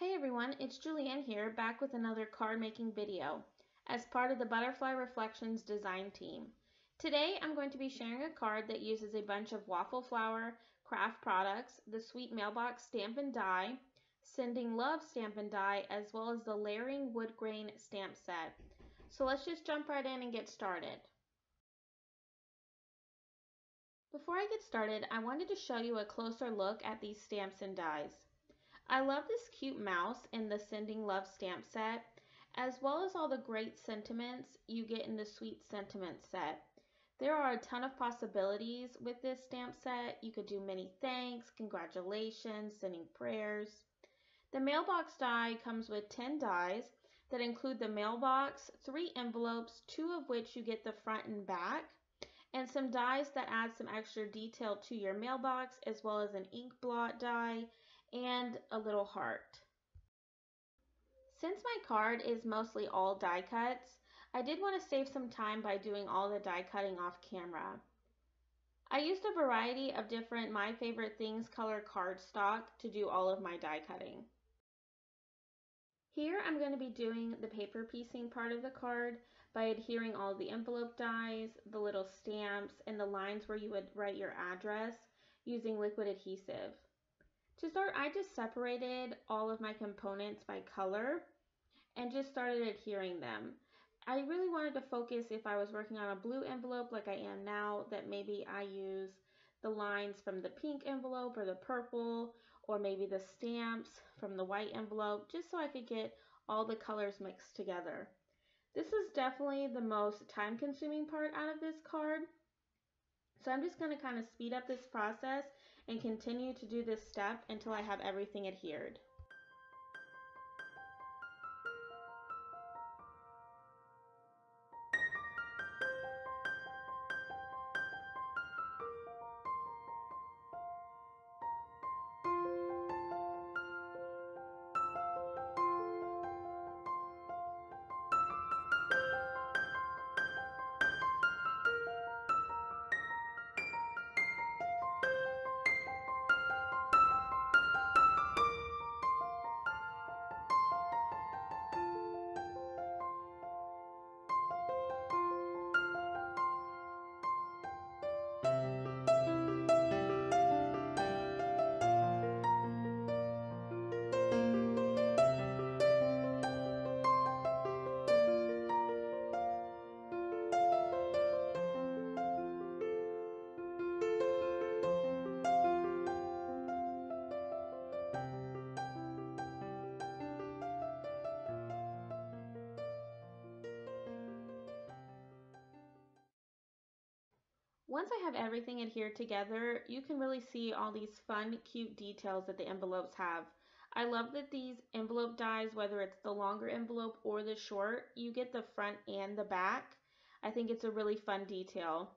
Hey everyone, it's Julianne here, back with another card making video as part of the Butterfly Reflections design team. Today I'm going to be sharing a card that uses a bunch of waffle flower craft products, the Sweet Mailbox Stamp and Die, Sending Love Stamp and Die, as well as the Layering Wood Grain Stamp Set. So let's just jump right in and get started. Before I get started, I wanted to show you a closer look at these stamps and dies. I love this cute mouse in the Sending Love stamp set, as well as all the great sentiments you get in the Sweet Sentiments set. There are a ton of possibilities with this stamp set. You could do many thanks, congratulations, sending prayers. The mailbox die comes with 10 dies that include the mailbox, three envelopes, two of which you get the front and back, and some dies that add some extra detail to your mailbox, as well as an ink blot die and a little heart. Since my card is mostly all die cuts, I did want to save some time by doing all the die cutting off camera. I used a variety of different My Favorite Things color cardstock to do all of my die cutting. Here I'm going to be doing the paper piecing part of the card by adhering all the envelope dies, the little stamps, and the lines where you would write your address using liquid adhesive. To start, I just separated all of my components by color and just started adhering them. I really wanted to focus if I was working on a blue envelope like I am now that maybe I use the lines from the pink envelope or the purple or maybe the stamps from the white envelope just so I could get all the colors mixed together. This is definitely the most time consuming part out of this card. So I'm just going to kind of speed up this process and continue to do this step until I have everything adhered. Once I have everything adhered together, you can really see all these fun, cute details that the envelopes have. I love that these envelope dies, whether it's the longer envelope or the short, you get the front and the back. I think it's a really fun detail.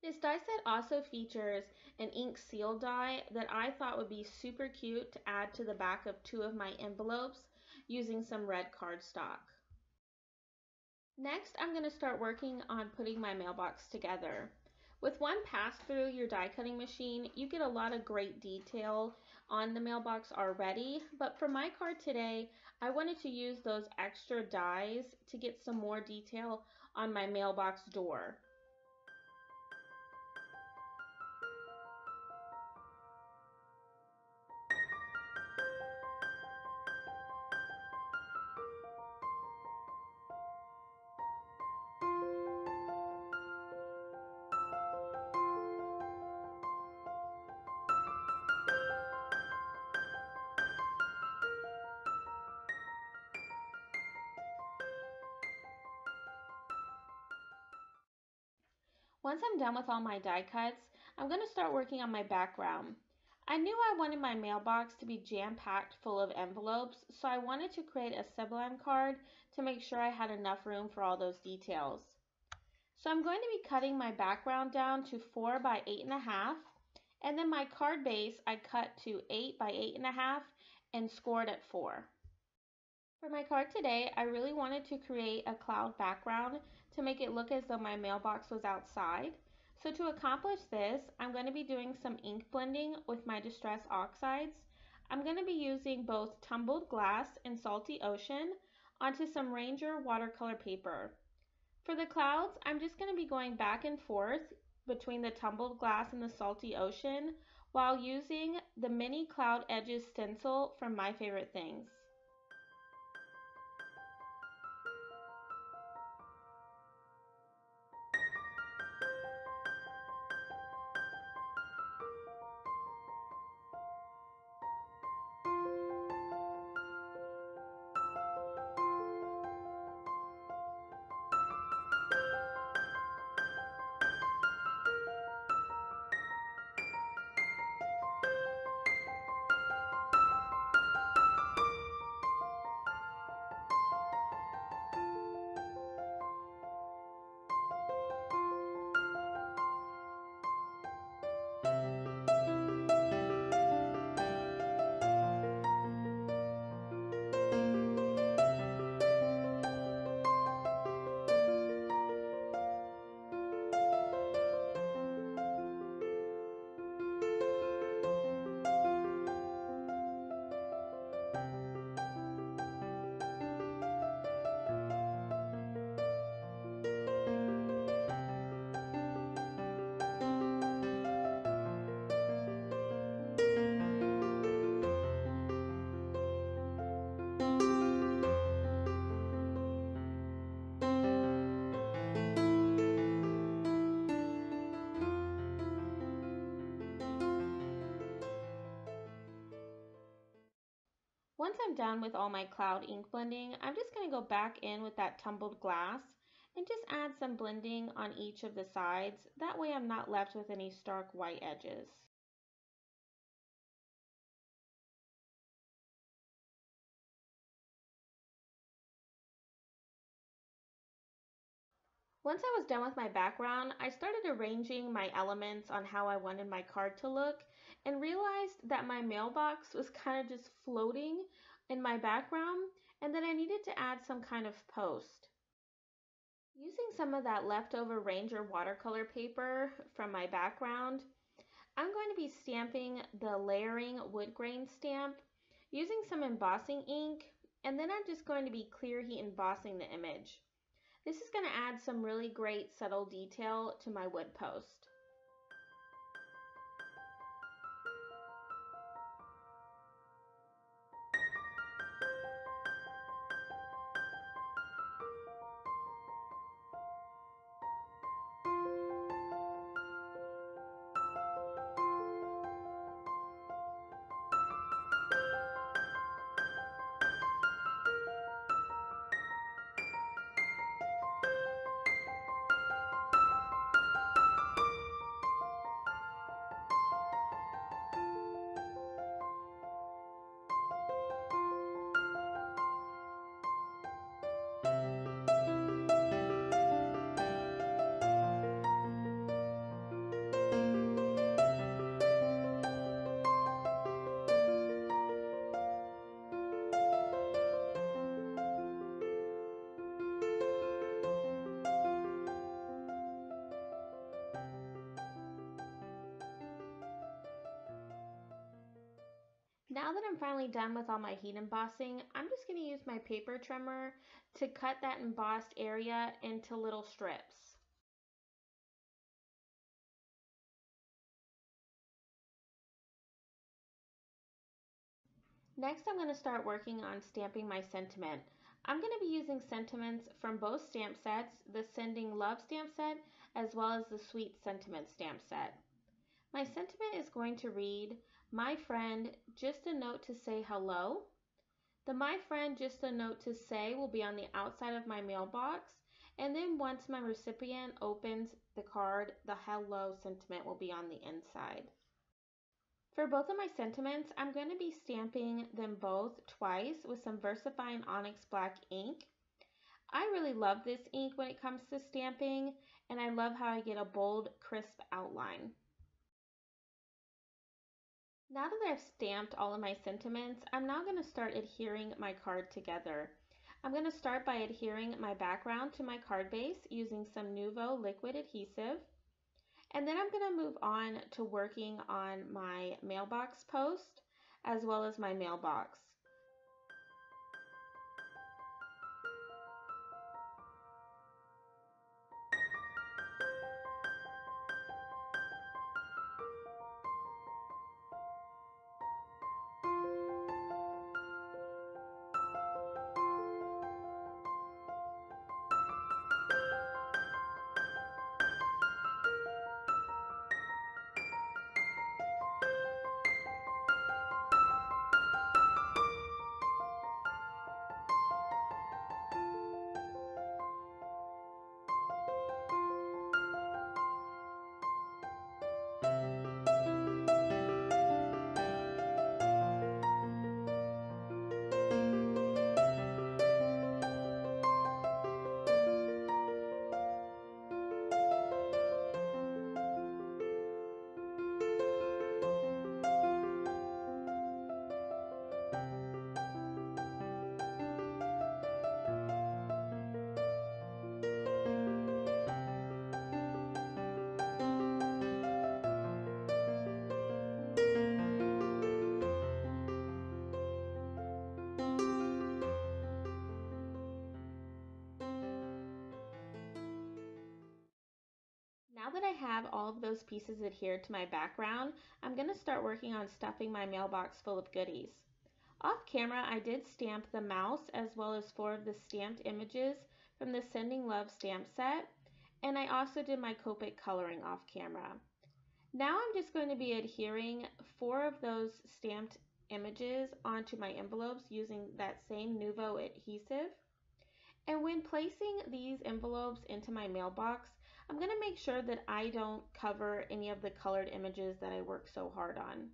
This die set also features an ink seal die that I thought would be super cute to add to the back of two of my envelopes using some red cardstock. Next, I'm going to start working on putting my mailbox together. With one pass through your die cutting machine, you get a lot of great detail on the mailbox already, but for my card today, I wanted to use those extra dies to get some more detail on my mailbox door. Once I'm done with all my die cuts, I'm going to start working on my background. I knew I wanted my mailbox to be jam-packed full of envelopes, so I wanted to create a slimline card to make sure I had enough room for all those details. So I'm going to be cutting my background down to 4 by 8.5, and then my card base I cut to 8 by 8.5 and scored at 4. For my card today, I really wanted to create a cloud background to make it look as though my mailbox was outside. So to accomplish this, I'm going to be doing some ink blending with my Distress Oxides. I'm going to be using both tumbled glass and salty ocean onto some Ranger watercolor paper. For the clouds, I'm just going to be going back and forth between the tumbled glass and the salty ocean while using the mini cloud edges stencil from My Favorite Things. Once I'm done with all my cloud ink blending, I'm just going to go back in with that tumbled glass and just add some blending on each of the sides. That way I'm not left with any stark white edges. Once I was done with my background, I started arranging my elements on how I wanted my card to look and realized that my mailbox was kind of just floating in my background and that I needed to add some kind of post. Using some of that leftover Ranger watercolor paper from my background, I'm going to be stamping the layering wood grain stamp using some embossing ink and then I'm just going to be clear heat embossing the image. This is going to add some really great subtle detail to my wood post. Finally done with all my heat embossing, I'm just going to use my paper trimmer to cut that embossed area into little strips. Next, I'm going to start working on stamping my sentiment. I'm going to be using sentiments from both stamp sets, the Sending Love stamp set, as well as the Sweet Sentiment stamp set. My sentiment is going to read, my friend, just a note to say hello. The My Friend, just a note to say will be on the outside of my mailbox. And then once my recipient opens the card, the hello sentiment will be on the inside. For both of my sentiments, I'm going to be stamping them both twice with some VersaFine Onyx Black ink. I really love this ink when it comes to stamping, and I love how I get a bold, crisp outline. Now that I've stamped all of my sentiments, I'm now going to start adhering my card together. I'm going to start by adhering my background to my card base using some Nuvo liquid adhesive. And then I'm going to move on to working on my mailbox post as well as my mailbox. That I have all of those pieces adhered to my background, I'm going to start working on stuffing my mailbox full of goodies. Off camera, I did stamp the mouse as well as four of the stamped images from the Sending Love stamp set, and I also did my Copic coloring off camera. Now I'm just going to be adhering four of those stamped images onto my envelopes using that same Nuvo adhesive. And when placing these envelopes into my mailbox, I'm going to make sure that I don't cover any of the colored images that I work so hard on.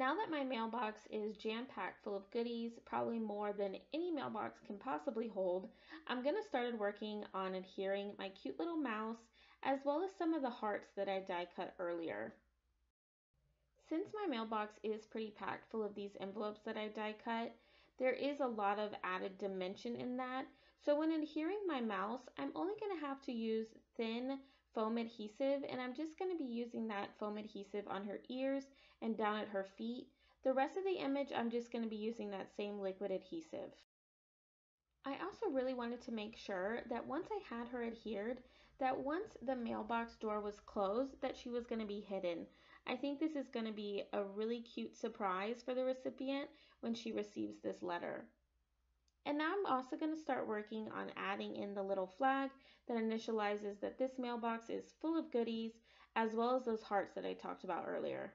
Now that my mailbox is jam-packed full of goodies, probably more than any mailbox can possibly hold, I'm going to start working on adhering my cute little mouse as well as some of the hearts that I die cut earlier. Since my mailbox is pretty packed full of these envelopes that I die cut, there is a lot of added dimension in that. So when adhering my mouse, I'm only going to have to use thin foam adhesive and I'm just going to be using that foam adhesive on her ears and down at her feet. The rest of the image I'm just going to be using that same liquid adhesive. I also really wanted to make sure that once I had her adhered, that once the mailbox door was closed, that she was going to be hidden. I think this is going to be a really cute surprise for the recipient when she receives this letter. And now I'm also going to start working on adding in the little flag that initializes that this mailbox is full of goodies as well as those hearts that I talked about earlier.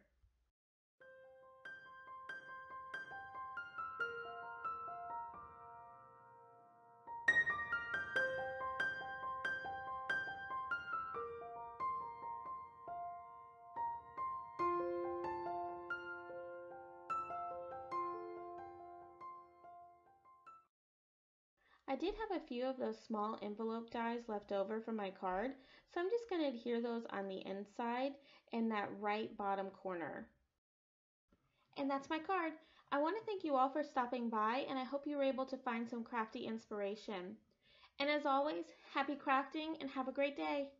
I did have a few of those small envelope dies left over from my card, so I'm just going to adhere those on the inside in that right bottom corner. And that's my card. I want to thank you all for stopping by, and I hope you were able to find some crafty inspiration. And as always, happy crafting and have a great day!